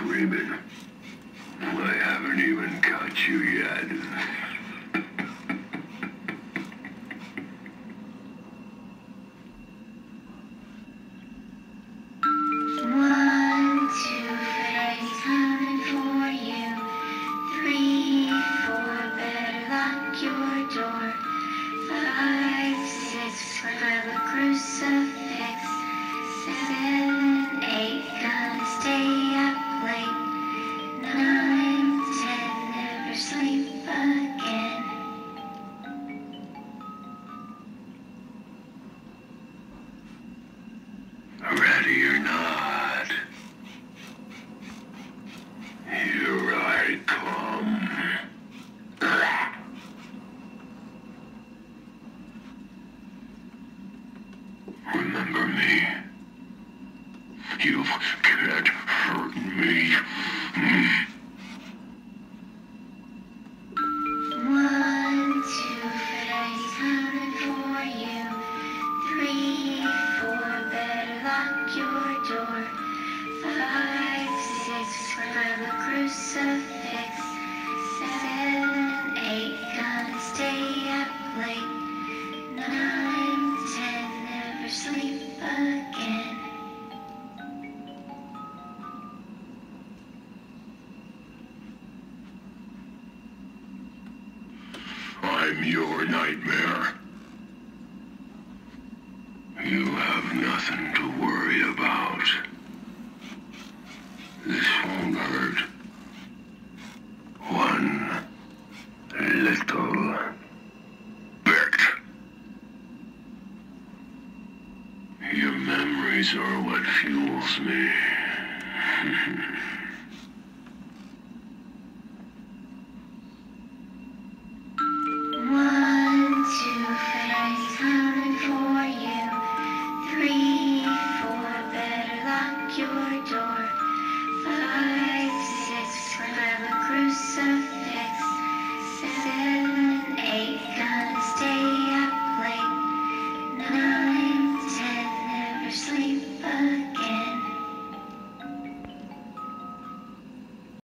dreaming. I haven't even caught you yet. Remember me? You can't hurt me. One, for you. Three, four, better lock your door. I'm your nightmare. You have nothing to worry about. This won't hurt. One little bit. Your memories are what fuels me.